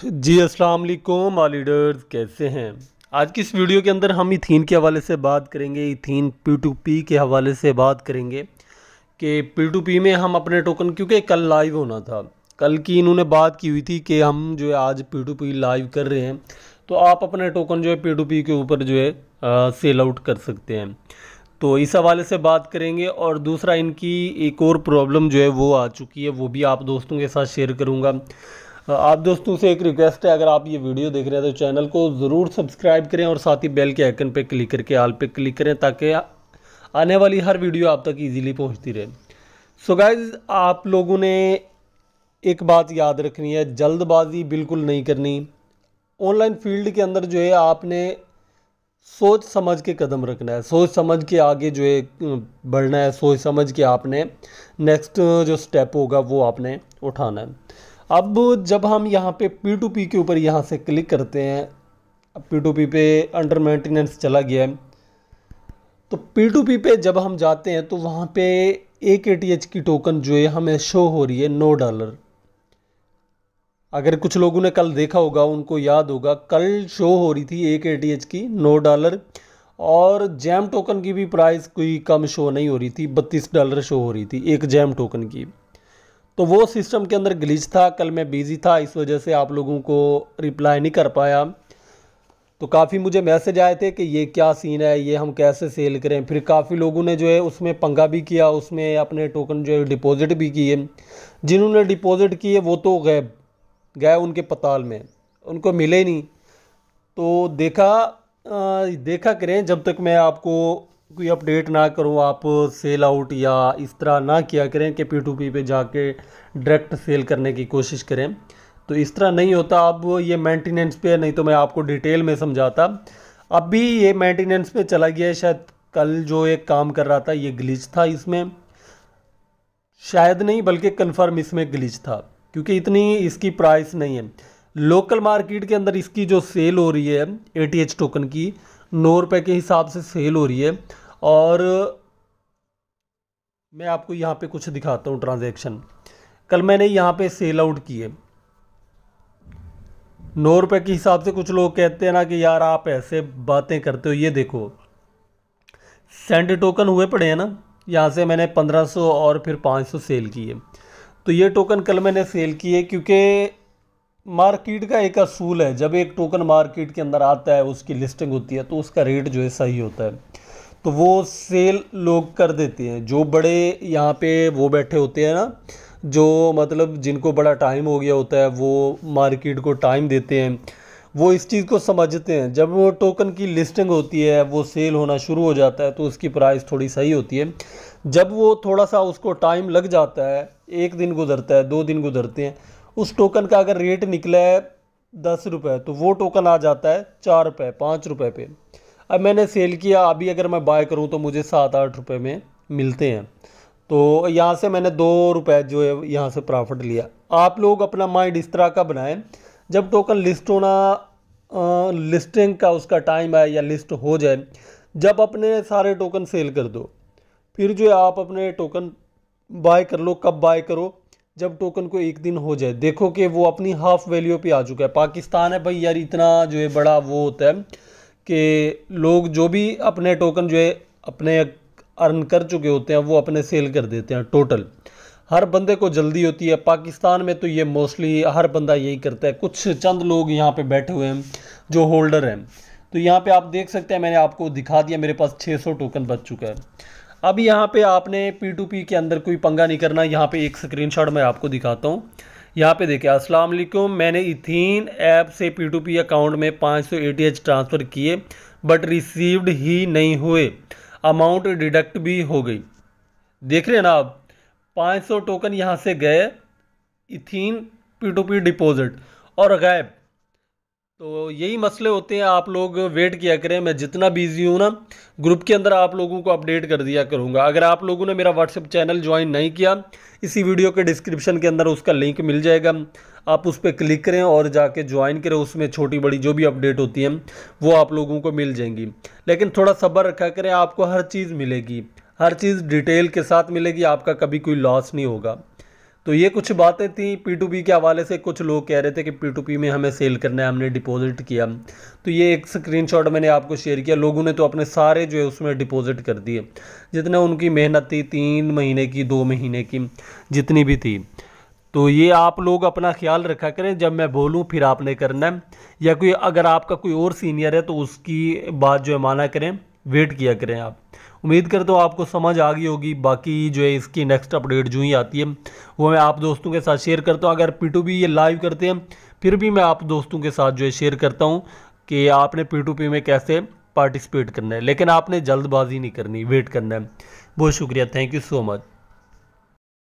जी अस्सलाम वालेकुम all leaders कैसे हैं? आज की इस वीडियो के अंदर हम इथीन के हवाले से बात करेंगे इथीन पी टू पी के हवाले से बात करेंगे कि पी टू पी में हम अपने टोकन क्योंकि कल लाइव होना था। कल की इन्होंने बात की हुई थी कि हम जो है आज पी टू पी लाइव कर रहे हैं तो आप अपने टोकन जो है पी टू पी के ऊपर जो है आ, सेल आउट कर सकते हैं। तो इस हवाले से बात करेंगे और दूसरा इनकी एक और प्रॉब्लम जो है वो आ चुकी है वो भी आप दोस्तों के साथ शेयर करूँगा। आप दोस्तों से एक रिक्वेस्ट है, अगर आप ये वीडियो देख रहे हैं तो चैनल को ज़रूर सब्सक्राइब करें और साथ ही बेल के आइकन पे क्लिक करके आल पे क्लिक करें ताकि आने वाली हर वीडियो आप तक इजीली पहुँचती रहे। सो गाइज़ आप लोगों ने एक बात याद रखनी है, जल्दबाजी बिल्कुल नहीं करनी। ऑनलाइन फ़ील्ड के अंदर जो है, आपने सोच समझ के कदम रखना है। सोच समझ के आगे जो है बढ़ना है। सोच समझ के आपने नेक्स्ट जो स्टेप होगा, वो आपने उठाना है। अब जब हम यहाँ पे पी टू पी के ऊपर यहाँ से क्लिक करते हैं, अब पी टू पी पे अंडर मेंटेनेंस चला गया है। तो पी टू पी पे जब हम जाते हैं तो वहाँ पे एक ए टी एच की टोकन जो है, हमें शो हो रही है नो डॉलर अगर कुछ लोगों ने कल देखा होगा, उनको याद होगा, कल शो हो रही थी एक ए टी एच की नो डॉलर और जैम टोकन की भी प्राइस कोई कम शो नहीं हो रही थी, बत्तीस डॉलर शो हो रही थी, एक जैम टोकन की। तो वो सिस्टम के अंदर ग्लिच था कल मैं बिज़ी था इस वजह से आप लोगों को रिप्लाई नहीं कर पाया। तो काफ़ी मुझे मैसेज आए थे कि ये क्या सीन है ये हम कैसे सेल करें। फिर काफ़ी लोगों ने जो है उसमें पंगा भी किया उसमें अपने टोकन जो है डिपॉज़िट भी किए। जिन्होंने डिपॉज़िट किए वो तो गए गए उनके पताल में उनको मिले नहीं। तो देखा आ, देखा करें जब तक मैं आपको कोई अपडेट ना करो, आप सेल आउट या इस तरह ना किया करें कि पी टू पी पे जाके डायरेक्ट सेल करने की कोशिश करें। तो इस तरह नहीं होता। अब ये मेंटेनेंस पे नहीं तो मैं आपको डिटेल में समझाता। अब भी ये मेंटेनेंस पे चला गया शायद कल जो एक काम कर रहा था, ये ग्लिच था इसमें। शायद नहीं, बल्कि कन्फर्म इसमें ग्लिच था, क्योंकि इतनी इसकी प्राइस नहीं है। लोकल मार्केट के अंदर इसकी जो सेल हो रही है एटीएच टोकन की नौ रुपये के हिसाब से सेल हो रही है। और मैं आपको यहाँ पे कुछ दिखाता हूँ ट्रांजैक्शन। कल मैंने यहाँ पे सेल आउट किए नौ रुपये के हिसाब से कुछ लोग कहते हैं ना कि यार आप ऐसे बातें करते हो, ये देखो। सेंड टोकन हुए पड़े हैं ना, यहाँ से मैंने 1500 और फिर 500 सेल किए। तो ये टोकन कल मैंने सेल किए क्योंकि मार्केट का एक असूल है। जब एक टोकन मार्केट के अंदर आता है, उसकी लिस्टिंग होती है तो उसका रेट जो है सही होता है। तो वो सेल लोग कर देते हैं। जो बड़े यहाँ पे वो बैठे होते हैं ना, जो मतलब जिनको बड़ा टाइम हो गया होता है, वो मार्केट को टाइम देते हैं। वो इस चीज़ को समझते हैं। जब वो टोकन की लिस्टिंग होती है, वो सेल होना शुरू हो जाता है तो उसकी प्राइस थोड़ी सही होती है। जब वो थोड़ा सा उसको टाइम लग जाता है, एक दिन गुजरता है, दो दिन गुजरते हैं उस टोकन का अगर रेट निकला है दस रुपये तो वो टोकन आ जाता है चार रुपये पाँच रुपये पे। अब मैंने सेल किया, अभी अगर मैं बाय करूँ तो मुझे सात आठ रुपये में मिलते हैं। तो यहाँ से मैंने दो रुपये जो है, यहाँ से प्रॉफिट लिया। आप लोग अपना माइंड इस तरह का बनाएँ, जब टोकन लिस्ट होना लिस्टिंग का उसका टाइम आए या लिस्ट हो जाए, जब अपने सारे टोकन सेल कर दो, फिर जो है आप अपने टोकन बाय कर लो, कब बाय करो जब टोकन को एक दिन हो जाए, देखो कि वो अपनी हाफ़ वैल्यू पे आ चुका है। पाकिस्तान है भाई यार, इतना जो है बड़ा वो होता है कि लोग जो भी अपने टोकन जो है अपने अर्न कर चुके होते हैं, वो अपने सेल कर देते हैं टोटल हर बंदे को जल्दी होती है। पाकिस्तान में तो ये मोस्टली हर बंदा यही करता है। कुछ चंद लोग यहाँ पे बैठे हुए हैं, जो होल्डर हैं। तो यहाँ पे आप देख सकते हैं, मैंने आपको दिखा दिया, मेरे पास 600 टोकन बच चुका है। अब यहाँ पे आपने पी टू पी के अंदर कोई पंगा नहीं करना, यहाँ पे एक स्क्रीनशॉट मैं आपको दिखाता हूँ। यहाँ पे देखिए, अस्सलाम वालेकुम, मैंने इथीन ऐप से पी टू पी अकाउंट में 500 सौ ट्रांसफ़र किए बट रिसीव्ड ही नहीं हुए। अमाउंट डिडक्ट भी हो गई। देख रहे हैं ना आप 500 टोकन यहाँ से गए, इथीन पी टू पी डिपॉजिट और गायब तो यही मसले होते हैं, आप लोग वेट किया करें, मैं जितना बिज़ी हूँ ना ग्रुप के अंदर आप लोगों को अपडेट कर दिया करूँगा। अगर आप लोगों ने मेरा व्हाट्सएप चैनल ज्वाइन नहीं किया, इसी वीडियो के डिस्क्रिप्शन के अंदर उसका लिंक मिल जाएगा। आप उस पर क्लिक करें और जाके ज्वाइन करें, उसमें छोटी बड़ी जो भी अपडेट होती हैं, वो आप लोगों को मिल जाएँगी। लेकिन थोड़ा सब्र रखा करें, आपको हर चीज़ मिलेगी। हर चीज़ डिटेल के साथ मिलेगी, आपका कभी कोई लॉस नहीं होगा। तो ये कुछ बातें थी पी के हवाले से। कुछ लोग कह रहे थे कि पी में हमें सेल करना है, हमने डिपॉजिट किया। तो ये एक स्क्रीनशॉट मैंने आपको शेयर किया। लोगों ने तो अपने सारे जो है उसमें डिपॉजिट कर दिए। जितने उनकी मेहनत थी, तीन महीने की, दो महीने की, जितनी भी थी। तो ये आप लोग अपना ख्याल रखा करें। जब मैं बोलूँ, फिर आपने करना है। या कोई, अगर आपका कोई और सीनियर है तो उसकी बात जो है माना करें। वेट किया करें आप। उम्मीद करता हूँ आपको समझ आ गई होगी। बाकी जो है इसकी नेक्स्ट अपडेट जो ही आती है, वो मैं आप दोस्तों के साथ शेयर करता हूँ। अगर पी ये लाइव करते हैं, फिर भी मैं आप दोस्तों के साथ जो है शेयर करता हूँ कि आपने पी में कैसे पार्टिसिपेट करना है। लेकिन आपने जल्दबाजी नहीं करनी वेट करना है। बहुत शुक्रिया। Thank you so much